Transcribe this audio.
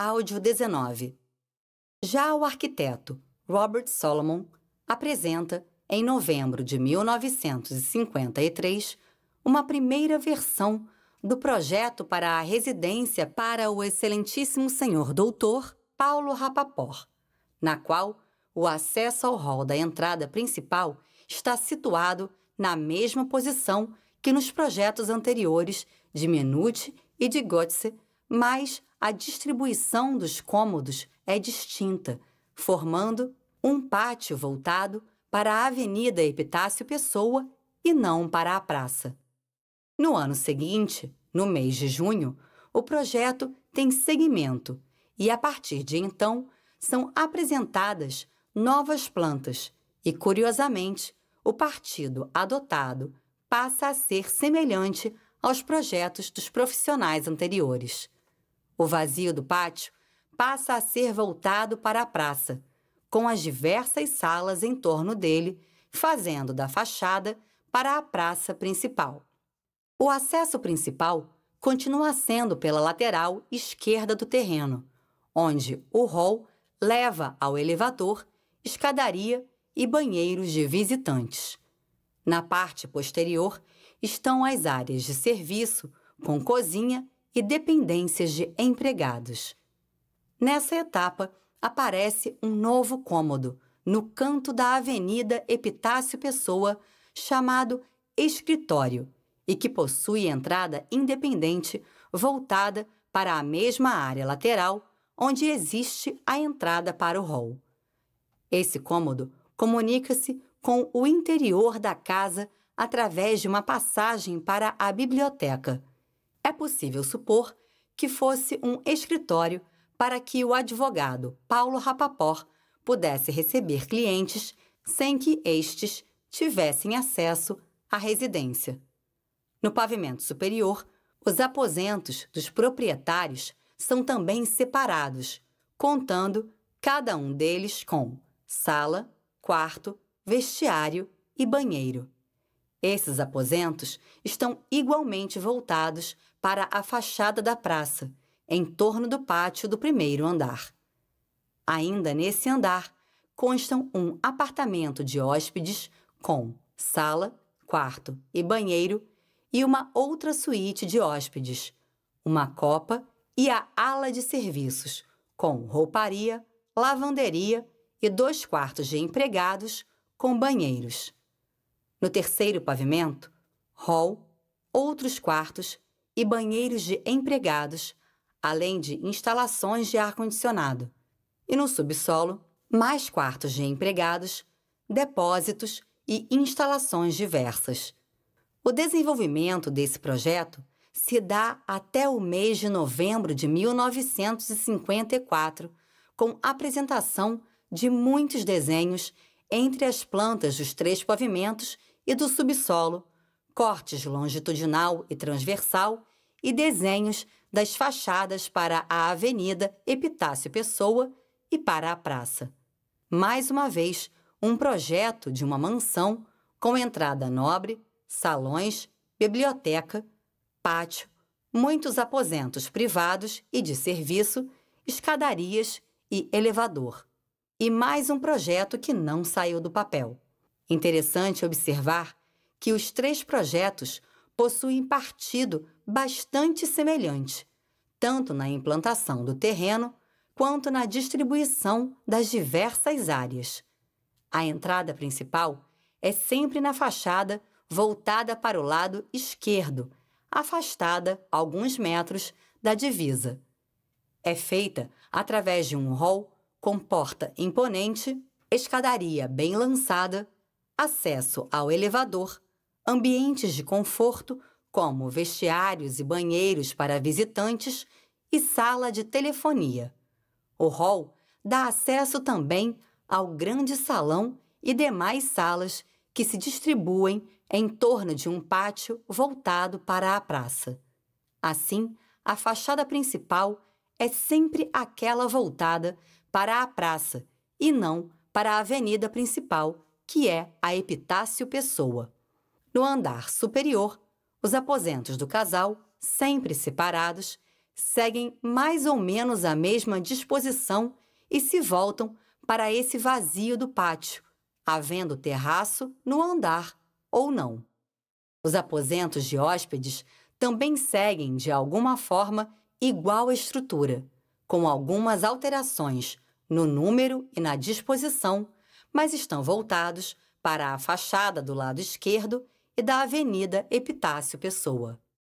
Áudio 19. Já o arquiteto Robert Solomon apresenta, em novembro de 1953, uma primeira versão do projeto para a residência para o Excelentíssimo Senhor Doutor Paulo Rapaport, na qual o acesso ao hall da entrada principal está situado na mesma posição que nos projetos anteriores de Menuti e de Gotze, mas a distribuição dos cômodos é distinta, formando um pátio voltado para a Avenida Epitácio Pessoa e não para a praça. No ano seguinte, no mês de junho, o projeto tem seguimento e, a partir de então, são apresentadas novas plantas e, curiosamente, o partido adotado passa a ser semelhante aos projetos dos profissionais anteriores. O vazio do pátio passa a ser voltado para a praça, com as diversas salas em torno dele, fazendo da fachada para a praça principal. O acesso principal continua sendo pela lateral esquerda do terreno, onde o hall leva ao elevador, escadaria e banheiros de visitantes. Na parte posterior estão as áreas de serviço, com cozinha e dependências de empregados. Nessa etapa, aparece um novo cômodo, no canto da Avenida Epitácio Pessoa, chamado escritório, e que possui entrada independente voltada para a mesma área lateral onde existe a entrada para o hall. Esse cômodo comunica-se com o interior da casa através de uma passagem para a biblioteca. É possível supor que fosse um escritório para que o advogado Paulo Rapaport pudesse receber clientes sem que estes tivessem acesso à residência. No pavimento superior, os aposentos dos proprietários são também separados, contando cada um deles com sala, quarto, vestiário e banheiro. Esses aposentos estão igualmente voltados para a fachada da praça, em torno do pátio do primeiro andar. Ainda nesse andar constam um apartamento de hóspedes com sala, quarto e banheiro e uma outra suíte de hóspedes, uma copa e a ala de serviços, com rouparia, lavanderia e dois quartos de empregados com banheiros. No terceiro pavimento, hall, outros quartos e banheiros de empregados, além de instalações de ar-condicionado. E no subsolo, mais quartos de empregados, depósitos e instalações diversas. O desenvolvimento desse projeto se dá até o mês de novembro de 1954, com apresentação de muitos desenhos entre as plantas dos três pavimentos e do subsolo, cortes longitudinal e transversal e desenhos das fachadas para a Avenida Epitácio Pessoa e para a praça. Mais uma vez, um projeto de uma mansão com entrada nobre salões, biblioteca, pátio, muitos aposentos privados e de serviço, escadarias e elevador. E mais um projeto que não saiu do papel. Interessante observar que os três projetos possuem partido bastante semelhante, tanto na implantação do terreno quanto na distribuição das diversas áreas. A entrada principal é sempre na fachada voltada para o lado esquerdo, afastada alguns metros da divisa. É feita através de um hall com porta imponente, escadaria bem lançada, acesso ao elevador, ambientes de conforto, como vestiários e banheiros para visitantes e sala de telefonia. O hall dá acesso também ao grande salão e demais salas que se distribuem em torno de um pátio voltado para a praça. Assim, a fachada principal é sempre aquela voltada para a praça e não para a avenida principal, que é a Epitácio Pessoa. No andar superior, os aposentos do casal, sempre separados, seguem mais ou menos a mesma disposição e se voltam para esse vazio do pátio, havendo terraço no andar ou não. Os aposentos de hóspedes também seguem, de alguma forma, igual estrutura, com algumas alterações no número e na disposição, mas estão voltados para a fachada do lado esquerdo e da Avenida Epitácio Pessoa.